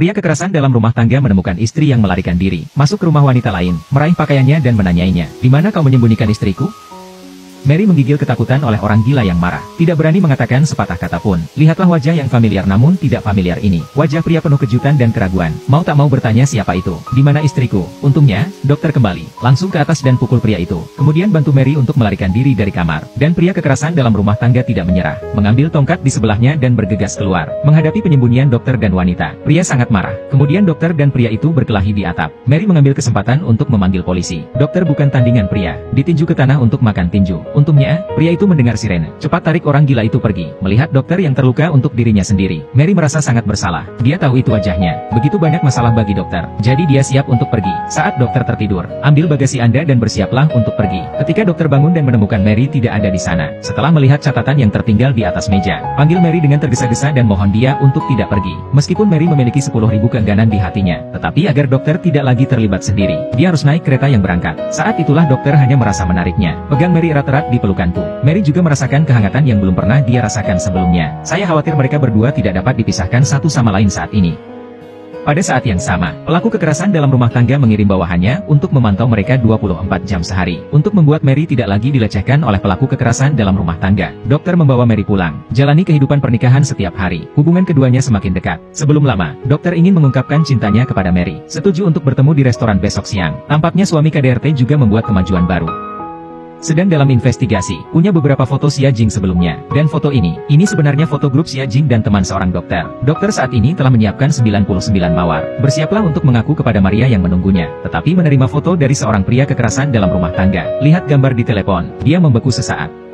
Pria kekerasan dalam rumah tangga menemukan istri yang melarikan diri, masuk ke rumah wanita lain, meraih pakaiannya dan menanyainya, di mana kau menyembunyikan istriku? Mary menggigil ketakutan oleh orang gila yang marah. Tidak berani mengatakan sepatah kata pun. Lihatlah wajah yang familiar namun tidak familiar ini. Wajah pria penuh kejutan dan keraguan. Mau tak mau bertanya siapa itu. Di mana istriku? Untungnya, dokter kembali. Langsung ke atas dan pukul pria itu. Kemudian bantu Mary untuk melarikan diri dari kamar. Dan pria kekerasan dalam rumah tangga tidak menyerah. Mengambil tongkat di sebelahnya dan bergegas keluar. Menghadapi penyembunyian dokter dan wanita. Pria sangat marah. Kemudian dokter dan pria itu berkelahi di atap. Mary mengambil kesempatan untuk memanggil polisi. Dokter bukan tandingan pria. Ditinju ke tanah untuk makan tinju. Untungnya, pria itu mendengar sirene. Cepat tarik orang gila itu pergi. Melihat dokter yang terluka untuk dirinya sendiri, Mary merasa sangat bersalah. Dia tahu itu wajahnya. Begitu banyak masalah bagi dokter. Jadi dia siap untuk pergi. Saat dokter tertidur, ambil bagasi Anda dan bersiaplah untuk pergi. Ketika dokter bangun dan menemukan Mary tidak ada di sana. Setelah melihat catatan yang tertinggal di atas meja, panggil Mary dengan tergesa-gesa dan mohon dia untuk tidak pergi. Meskipun Mary memiliki 10.000 keengganan di hatinya, tetapi agar dokter tidak lagi terlibat sendiri, dia harus naik kereta yang berangkat. Saat itulah dokter hanya merasa menariknya. Pegang Mary erat-erat di pelukanku. Mary juga merasakan kehangatan yang belum pernah dia rasakan sebelumnya. Saya khawatir mereka berdua tidak dapat dipisahkan satu sama lain saat ini. Pada saat yang sama, pelaku kekerasan dalam rumah tangga mengirim bawahannya untuk memantau mereka 24 jam sehari. Untuk membuat Mary tidak lagi dilecehkan oleh pelaku kekerasan dalam rumah tangga, dokter membawa Mary pulang. Jalani kehidupan pernikahan setiap hari. Hubungan keduanya semakin dekat. Sebelum lama, dokter ingin mengungkapkan cintanya kepada Mary. Setuju untuk bertemu di restoran besok siang. Tampaknya suami KDRT juga membuat kemajuan baru. Sedang dalam investigasi, punya beberapa foto Xia Jing sebelumnya. Dan foto ini, ini sebenarnya foto grup Xia Jing dan teman seorang dokter. Dokter saat ini telah menyiapkan 99 mawar. Bersiaplah untuk mengaku kepada Maria yang menunggunya. Tetapi menerima foto dari seorang pria kekerasan dalam rumah tangga. Lihat gambar di telepon, dia membeku sesaat.